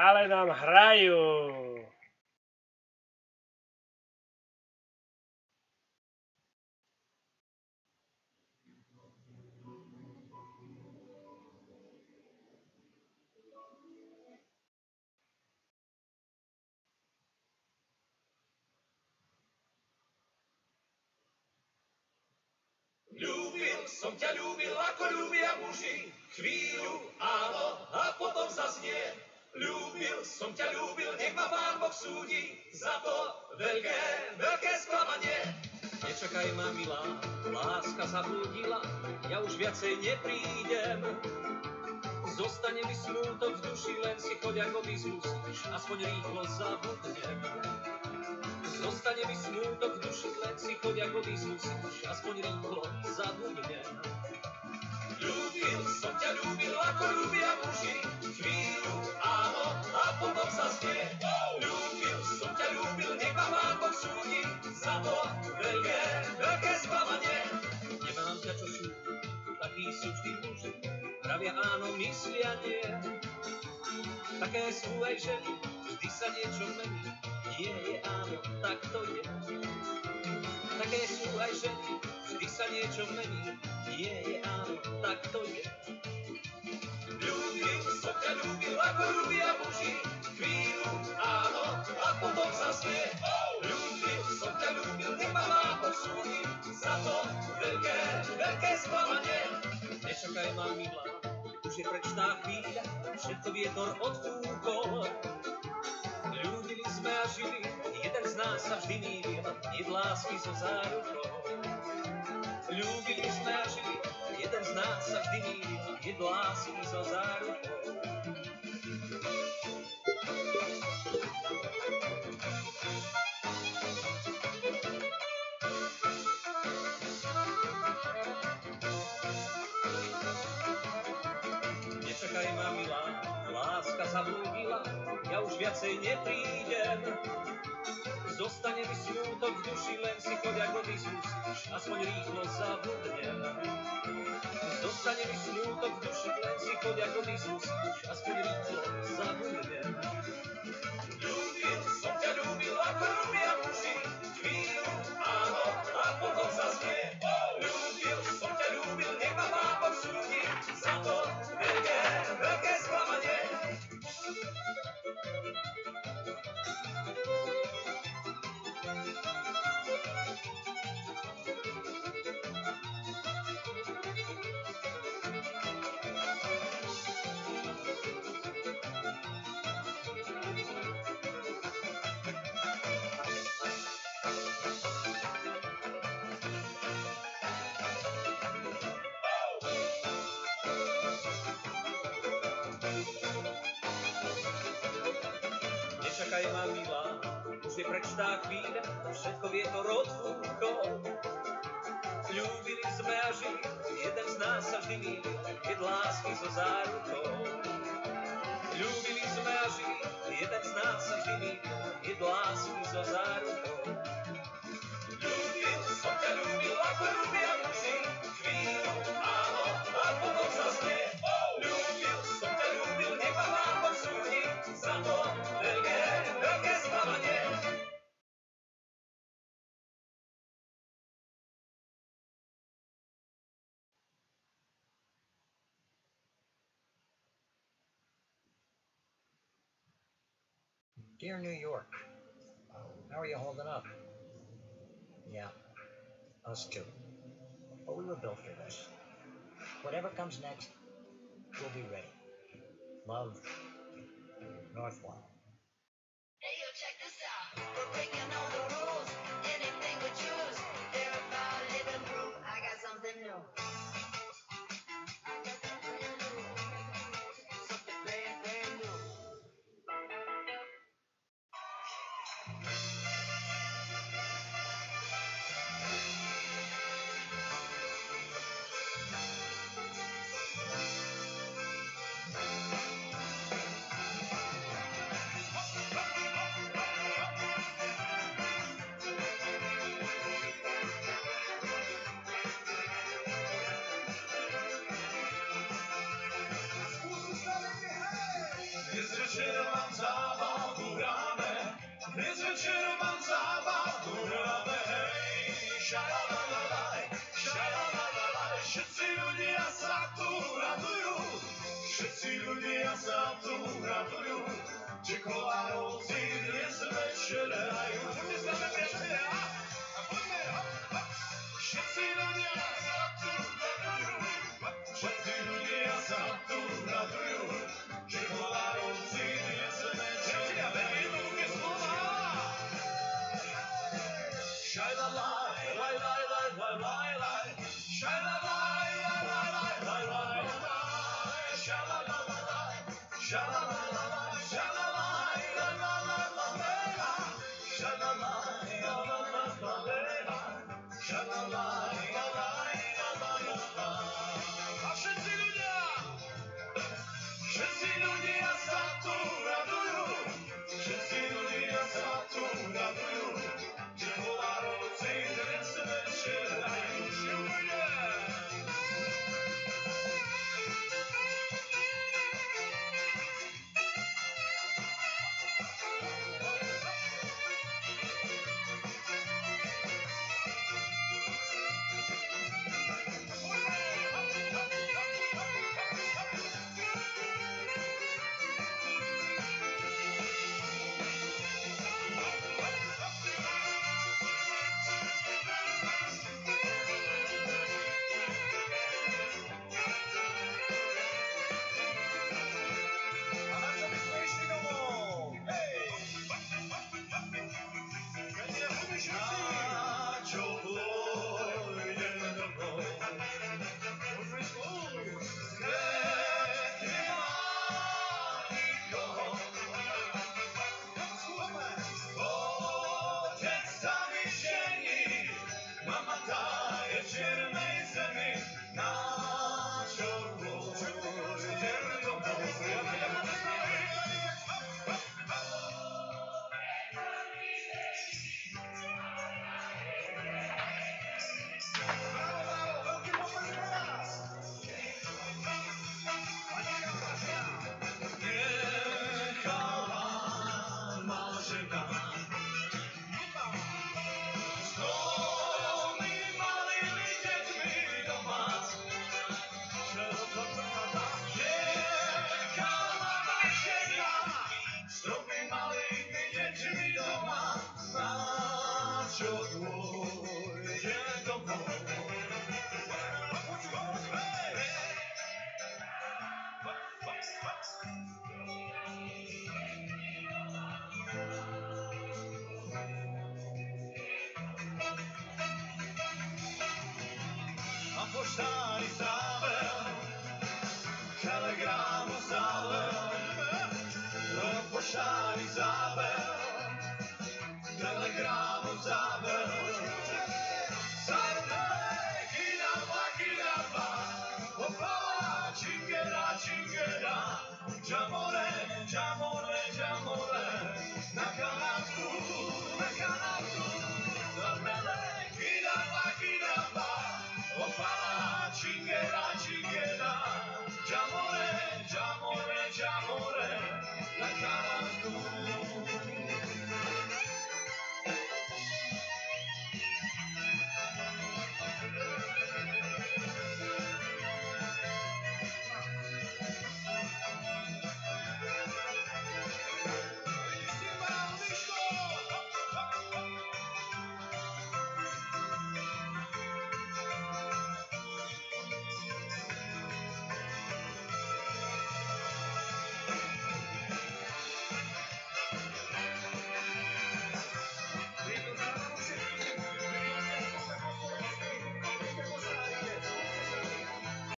Ale nám hrajú. Ľúbil som ťa, ľúbil ako ľúbia muži, chvíľu áno a potom zaznie. Ľúbil som ťa, ľúbil, nech ma pán Boh súdi za to veľké, veľké sklamanie. Nečakaj ma, milá, láska zablúdila, ja už viacej neprídem. Zostane mi smútok v duši, len si choď ako musíš, aspoň rýchlo zabudnem. Zostane mi smútok v duši, len si choď ako musíš, aspoň rýchlo zabudnem. Ľúbil som ťa, ľúbil ako ľúbia muži, chvíľu áno a potom sa znie. Ľúbil som ťa, ľúbil, nech ma pán Boh súdi za to veľké, veľké sklamanie. Nemám ťa čo súdiť, takí sú vždy muži, pravia áno, myslia nie. Také sú aj ženy, vždy sa niečo mení, nie je áno, tak to je. Také sú aj ženy, vždy sa niečo mení, nie je áno, tak to je. Ľúbil som ťa, ľúbil ako ľúbia muži, chvíľu áno a potom zaznie. Ľúbil som ťa, ľúbil, nech ma má posúdi za to veľké, veľké sklamanie. Nečakaj ma, milá, už je preč tá chvíľa, všetko vietor odfúkol. Ľúbili sme a žili, jeden z nás sa vždy mýlil, v lásky so zárukou. Ľúbili sme a žili, jeden z nás sa vždy mýlil, nie v lásky so zárukou. Nečakaj ma, milá, láska zablúdila, ja už viacej neprídem. Zostane mi smútok v duši, len si choď ako musíš, aspoň rýchlo zabudnem. Zostane mi smútok v duši, len si choď ako musíš, aspoň rýchlo zabudnem. Istá chvíľa, všetko vietor odfúkol. Ľúbili sme a žili, jeden z nás sa vždy mýlil, keď lásky so zárukou. Ľúbili sme a žili, jeden z nás sa vždy mýlil, keď lásky so Dear New York, um, how are you holding up? Yeah, us too. But we were built for this. Whatever comes next, we'll be ready. Love, Northwell. Hey, yo, check this out. We're breaking all the Šalalalaj, šalalalaj, všetci ľudia sa tu radujú, všetci ľudia sa tu radujú, že kolárovci dnes večer hrajú. Poďte s nami, priatelia, a poďme, hop, hop. Všetci ľudia sa tu radujú, Shut up! San Isabel, telegramu po Chingera, chingera, ya moré.